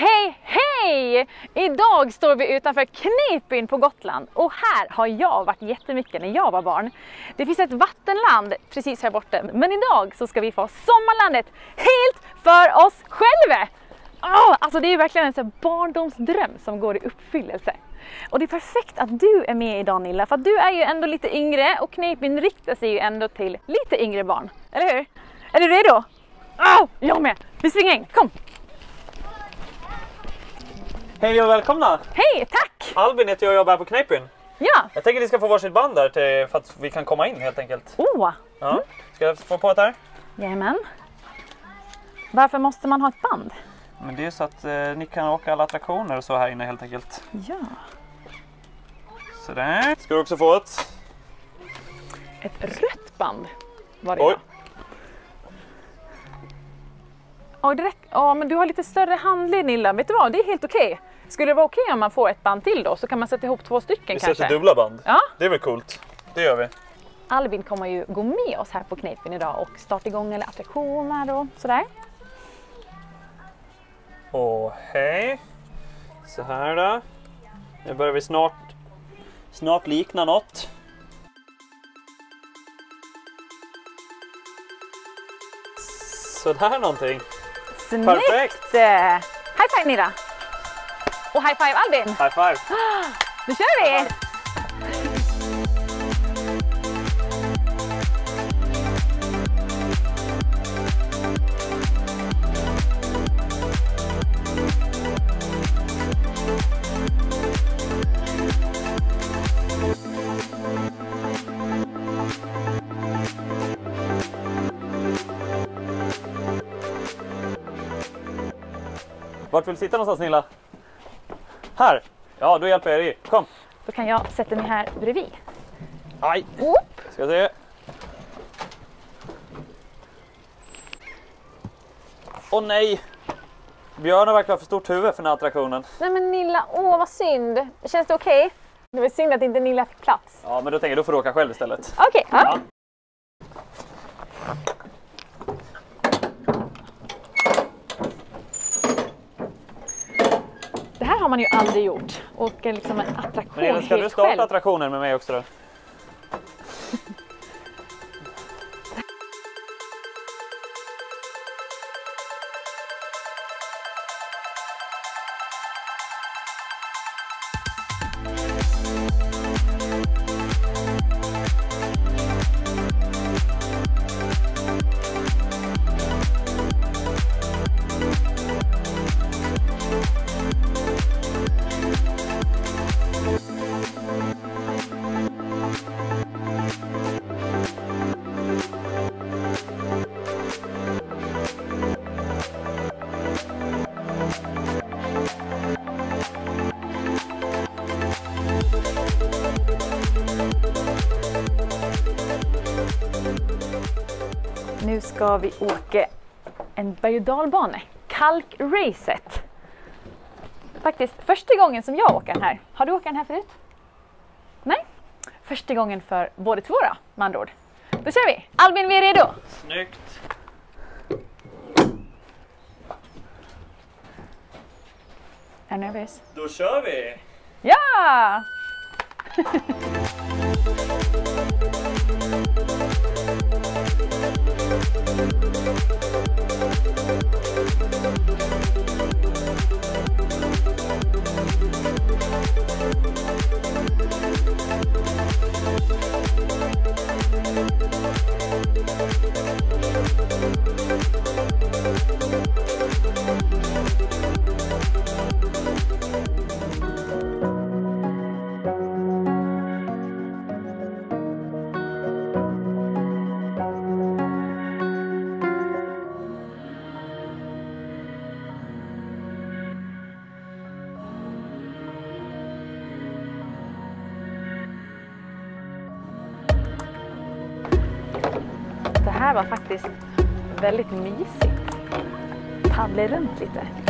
Hej, hej! Idag står vi utanför Knipbyn på Gotland och här har jag varit jättemycket när jag var barn. Det finns ett vattenland precis här borta, men idag så ska vi få sommarlandet helt för oss själva! Oh, alltså det är verkligen en sån barndomsdröm som går i uppfyllelse. Och det är perfekt att du är med idag Nilla, för att du är ju ändå lite yngre och Knipbyn riktar sig ju ändå till lite yngre barn. Eller hur? Är du redo? Oh, jag med! Vi springer in, kom! Hej och välkomna! Hej, tack! Albin heter jag och jobbar här på Kneippbyn. Ja! Jag tänker att ni ska få varsitt band där till, för att vi kan komma in helt enkelt. Oh, Ja. Ska jag få på det här? jajamän. Varför måste man ha ett band? Men det är så att eh, ni kan åka alla attraktioner och så här inne helt enkelt. Ja. Sådär. Ska du också få ett? Ett rött band var det Oj. ja. Räcker. Ja, men du har lite större handled Nilla. Vet du vad, det är helt okej. Skulle det vara okej om man får ett band till då? Så kan man sätta ihop två stycken Vi kanske. sätter dubbla band. Ja. Det är väl coolt? Det gör vi. Albin kommer ju gå med oss här på Kneipen idag och starta igång alla attraktioner och sådär. Och hej. Så här då. Nu börjar vi snart, snart likna något. Sådär någonting. Snyggt! Perfekt. High five Nilla! Och high five Albin! High five! Nu kör vi! Vart vill du sitta någonstans Nilla? Här! Ja, då hjälper jag dig. Kom! Då kan jag sätta mig här bredvid. Aj! Oop. Ska se. Åh nej! Björn har verkligen för stort huvud för den här attraktionen. Nej men Nilla, åh vad synd. Känns det okej? Det var synd att inte Nilla fick plats. Ja, men då tänker jag då får du åka själv istället. Okej, ja. Ja. det här har man ju aldrig gjort. Åka liksom en attraktion Men Elin, ska du starta själv. attraktionen med mig också då? Ska vi åka en berg och dalbana, kalkracet. Faktiskt första gången som jag åker den här. Har du åkt den här förut? Nej? Första gången för båda två då, med andra ord. Då kör vi! Albin, vi är redo! Snyggt! Är du nervös? Då kör vi! Ja! Thank you. Här var faktiskt väldigt mysigt. Paddla runt lite.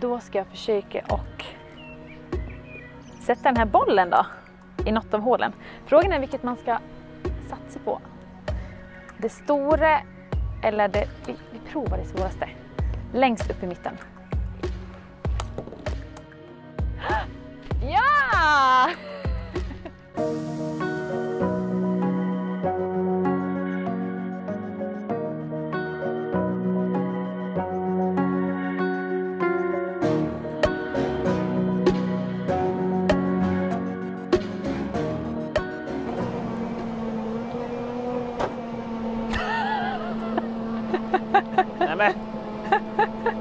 Då ska jag försöka och sätta den här bollen då i något av hålen. Frågan är vilket man ska satsa på. Det stora eller det, vi, vi provar det svåraste. Längst upp i mitten. Ja! Nej men.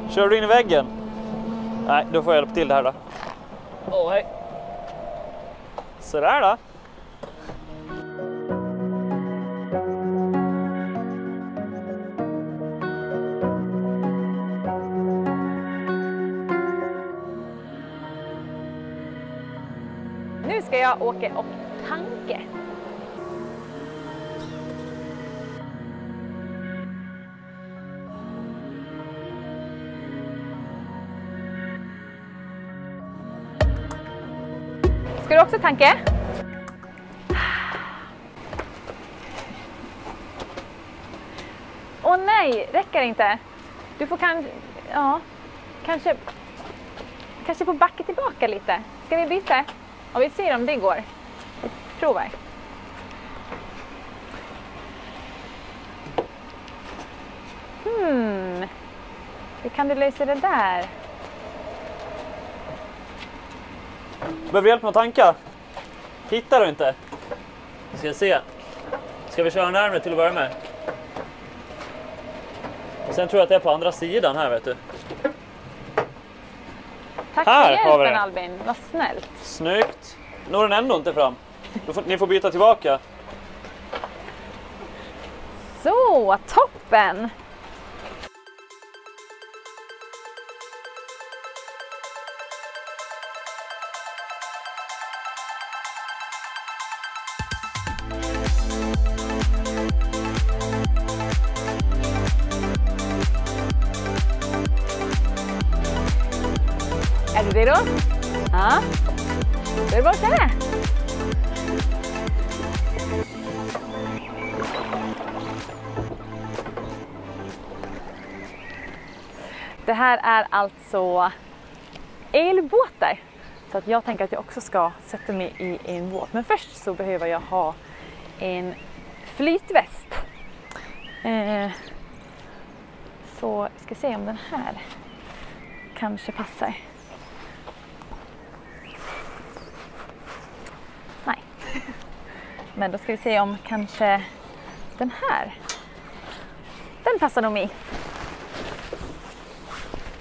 Kör du in i väggen? Nej, då får jag hjälpa till det här då. Åh, hej. Sådär då. Nu ska jag åka och tanka. Också tanke? Åh nej, räcker inte? Du får kanske, ja, kanske, kanske får backa tillbaka lite. Ska vi byta? Och vi ser om det går. Vi provar. Hmm, hur kan du lösa det där? Behöver du hjälp med att tanka? Hittar du inte? Vi ska se. Ska vi köra närmare till att börja med? Och sen tror jag att det är på andra sidan här vet du. Tack Här för har hjälpen det. Albin, vad snällt. Snyggt. Når den ändå inte fram. Får, ni får byta tillbaka. Så, toppen! Är du redo? Ja. Då är det bara att köra. Det här är alltså elbåtar. Så att jag tänker att jag också ska sätta mig i en båt. Men först så behöver jag ha en flytväst. Eh, så ska se om den här kanske passar. Men då ska vi se om kanske den här. Den passar nog mig.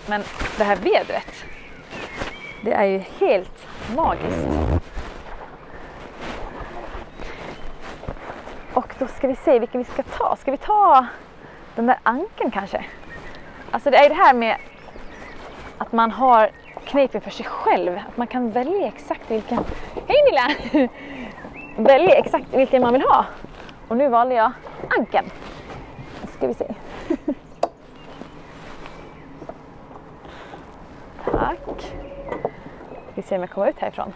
Men det här vädret, det är ju helt magiskt. Och då ska vi se vilken vi ska ta. Ska vi ta den där anken kanske? Alltså det är ju det här med att man har knepen för sig själv. Att man kan välja exakt vilken, hej Nilla! välja exakt vilken man vill ha. Och nu valde jag anken. Då ska vi se. Tack. Vi ser om jag kommer ut härifrån.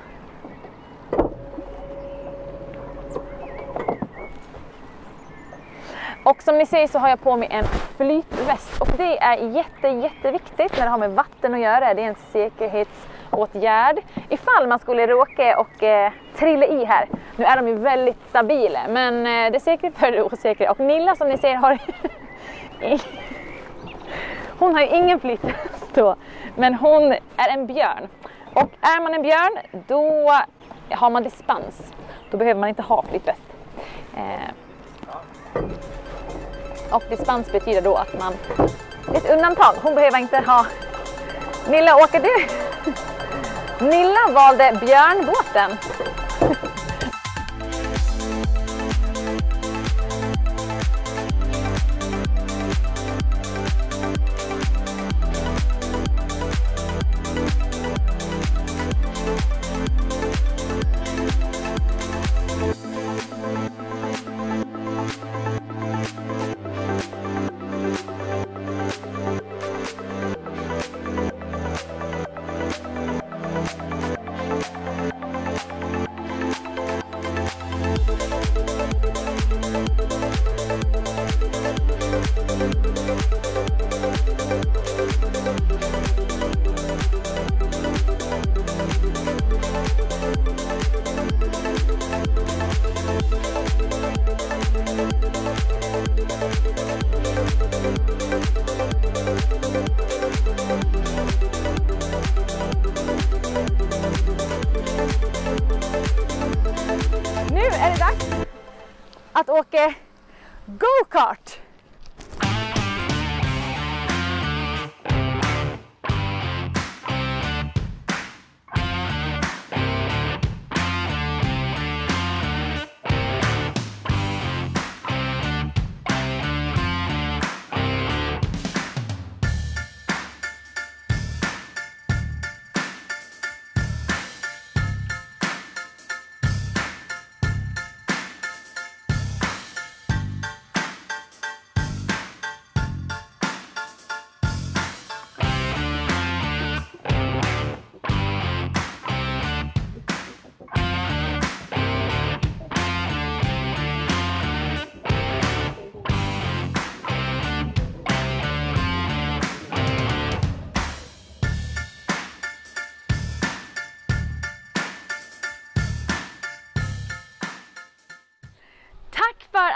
Och som ni ser så har jag på mig en flytväst och det är jätte, jätteviktigt när det har med vatten att göra. Det är en säkerhetsåtgärd ifall man skulle råka och eh, trilla i här. Nu är de ju väldigt stabila men eh, det är säkert för det osäkra. Och Nilla som ni ser har Hon har ju ingen flytväst då, men hon är en björn. Och är man en björn, då har man dispens. Då behöver man inte ha flytväst. Eh, och dispens betyder då att man, ett undantag, hon behöver inte ha... Nilla, åker du? Nilla valde björnbåten. Nu är det dags att åka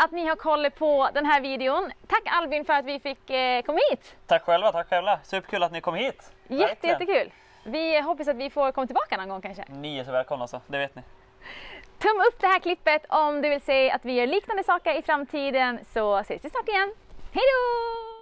att ni har kollat på den här videon. Tack Albin för att vi fick eh, komma hit. Tack själva, tack själva. Superkul att ni kom hit. Jätte, jättekul. Vi hoppas att vi får komma tillbaka någon gång kanske. Ni är så välkomna så, det vet ni. Tum upp det här klippet om du vill se att vi gör liknande saker i framtiden så ses vi snart igen. Hej då!